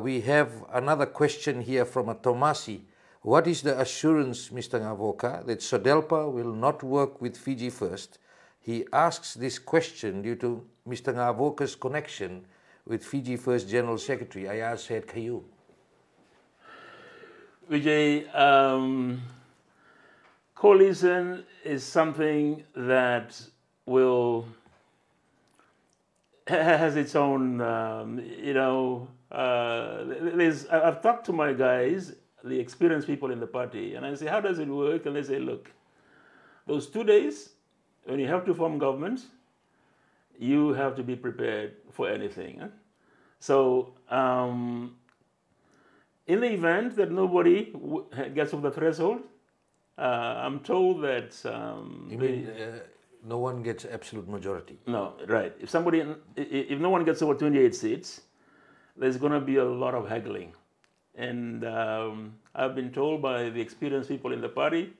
We have another question here from a Tomasi. What is the assurance, Mr. Gavoka, that SODELPA will not work with Fiji First? He asks this question due to Mr. Gavoka's connection with Fiji First General Secretary Aiyaz Sayed-Khaiyum. Vijay, um, coalition is something that will has its own, um, you know, uh, there's, I've talked to my guys, the experienced people in the party, and I say, how does it work? And they say, look, those two days, when you have to form governments, you have to be prepared for anything. Huh? So, um, in the event that nobody gets over the threshold, uh, I'm told that. Um, you mean uh, no one gets absolute majority? No, right. If somebody, if no one gets over 28 seats, there's going to be a lot of haggling. And um, I've been told by the experienced people in the party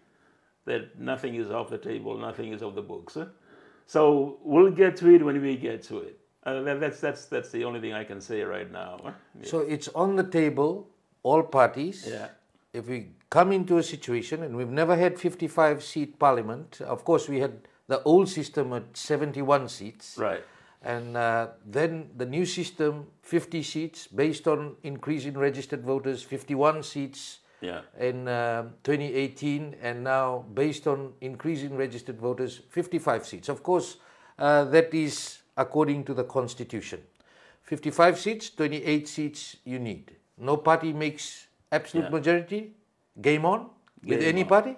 that nothing is off the table, nothing is off the books. So we'll get to it when we get to it. Uh, that's, that's, that's the only thing I can say right now. Yeah. So it's on the table, all parties. Yeah. If we come into a situation, and we've never had 55 seat parliament, of course, we had the old system at 71 seats. Right. And uh, then the new system, 50 seats, based on increase in registered voters, 51 seats yeah. in uh, 2018, and now based on increase in registered voters, 55 seats. Of course, uh, that is according to the constitution. 55 seats, 28 seats you need. No party makes absolute yeah. majority. Game on with Game any on. party.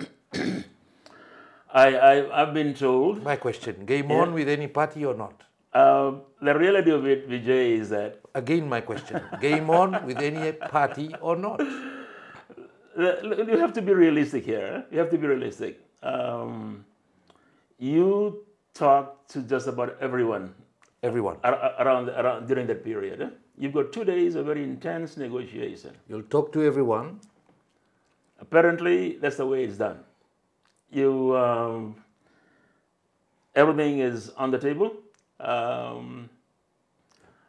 I, I I've been told. My question: Game yeah. on with any party or not? Uh, the reality of it, Vijay, is that. Again, my question game on with any party or not? You have to be realistic here. You have to be realistic. Um, you talk to just about everyone. Everyone. Around, around during that period. You've got two days of very intense negotiation. You'll talk to everyone. Apparently, that's the way it's done. You, um, everything is on the table um,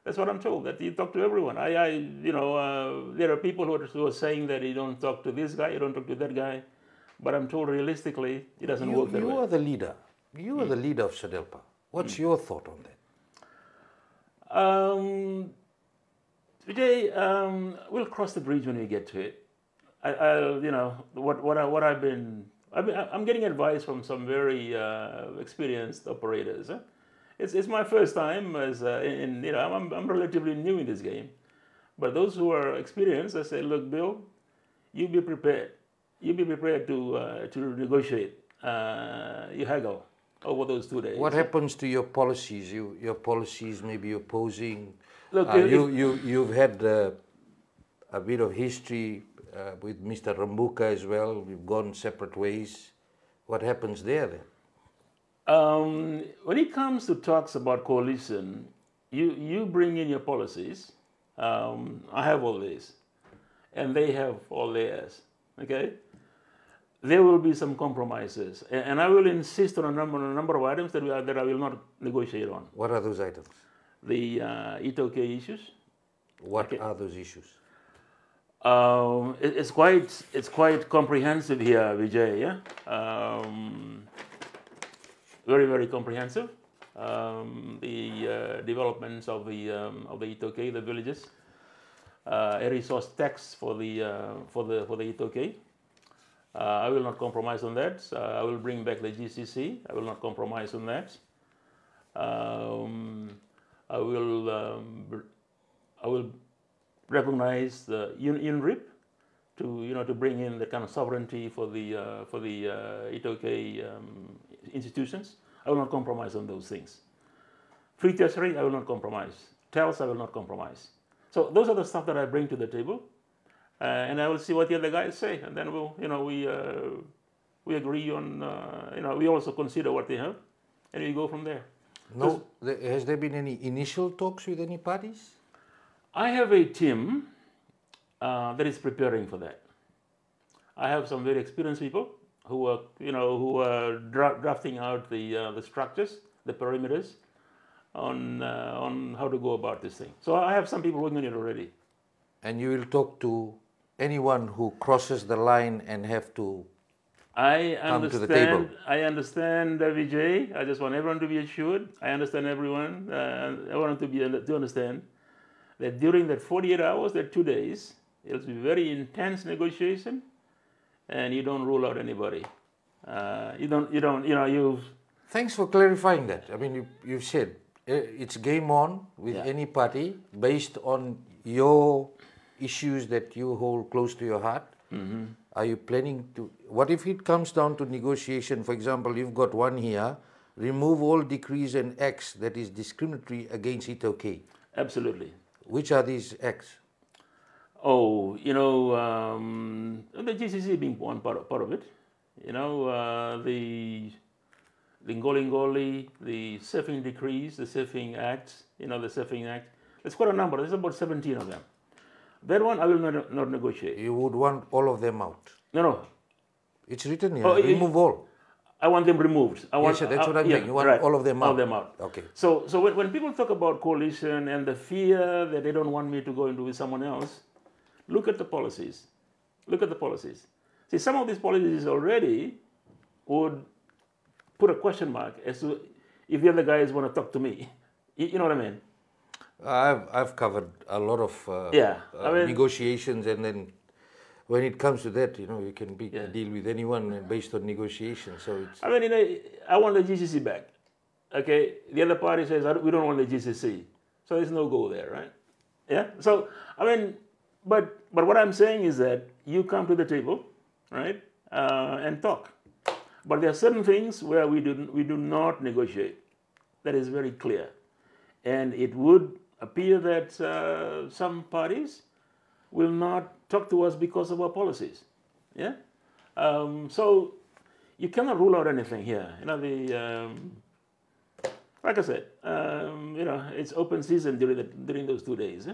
that's what I'm told. That you talk to everyone. I, I you know, uh, there are people who are, who are, saying that you don't talk to this guy, you don't talk to that guy, but I'm told realistically it doesn't you, work that you way. You are the leader. You are mm. the leader of SODELPA. What's mm. your thought on that? Um, Vijay, um, we'll cross the bridge when we get to it. I, I you know, what what I, what I've been, I've been, I'm getting advice from some very uh, experienced operators. Eh? It's, it's my first time as uh, in, you know I'm, I'm relatively new in this game. But those who are experienced I say look Bill you be prepared. You be prepared to uh, to negotiate uh, you haggle over those two days. What happens to your policies? You your policies maybe opposing. Look uh, you, you you've had uh, a bit of history uh, with Mr. Rabuka as well. We've gone separate ways. What happens there then um, when it comes to talks about coalition, you, you bring in your policies. Um, I have all these, and they have all theirs. Okay? There will be some compromises, and, and I will insist on a number, on a number of items that, we are, that I will not negotiate on. What are those items? The uh, iTaukei issues. What okay. are those issues? Um, it, it's quite it's quite comprehensive here, Vijay. Yeah. Um, very, very comprehensive. Um, the uh, developments of the um, of the iTaukei, the villages, uh, a resource tax for the uh, for the for the iTaukei. Uh, I will not compromise on that. Uh, I will bring back the GCC. I will not compromise on that. Um, I will um, I will recognize the UNDRIP to you know to bring in the kind of sovereignty for the uh, for the iTaukei um, institutions. I will not compromise on those things. Free treasury, I will not compromise. TELS, I will not compromise. So those are the stuff that I bring to the table, uh, and I will see what the other guys say, and then we'll, you know, we uh, we agree on, uh, you know, we also consider what they have, and we go from there. No, has there been any initial talks with any parties? I have a team uh, that is preparing for that. I have some very experienced people who are you know who are dra drafting out the uh, the structures, the perimeters, on uh, on how to go about this thing. So I have some people working on it already. And you will talk to anyone who crosses the line and have to. I Come to the understand. table. I understand, Vijay. I just want everyone to be assured. I understand everyone. Uh, everyone to be to understand that during that 48 hours, that two days, it'll be very intense negotiation, and you don't rule out anybody. Uh, you don't. You don't. You know. You. Thanks for clarifying that. I mean, you, you've said uh, it's game on with Yeah. any party based on your issues that you hold close to your heart. Mm-hmm. Are you planning to? What if it comes down to negotiation? For example, you've got one here remove all decrees and acts that is discriminatory against iTaukei. Absolutely. Which are these acts? Oh, you know, um, the GCC being one part of, part of it. You know, uh, the Lingoli Ngoli, the Surfing Decrees, the Surfing Acts, you know, the Surfing Act. There's quite a number. There's about 17 of them. That one I will not, not negotiate. You would want all of them out. No, no. It's written here. Oh, it- remove all. I want them removed. I want, that's uh, what I'm yeah, saying. You want right. all of them All out. of them out. Okay. So, so when, when people talk about coalition and the fear that they don't want me to go into with someone else, look at the policies. Look at the policies. See, some of these policies already would put a question mark as to if the other guys want to talk to me. You, you know what I mean? I've I've covered a lot of uh, Yeah, uh, I mean- negotiations, and then when it comes to that, you know, you can be, Yeah. deal with anyone based on negotiations. So it's I mean, you know, I want the GCC back. Okay, the other party says we don't want the GCC, so there's no go there, right? Yeah. So I mean, but but what I'm saying is that you come to the table, right, uh, and talk. But there are certain things where we do we do not negotiate. That is very clear, and it would appear that uh, some parties will not talk to us because of our policies. Yeah. Um, so you cannot rule out anything here. You know the um, like I said, um, you know it's open season during the, during those two days. Eh?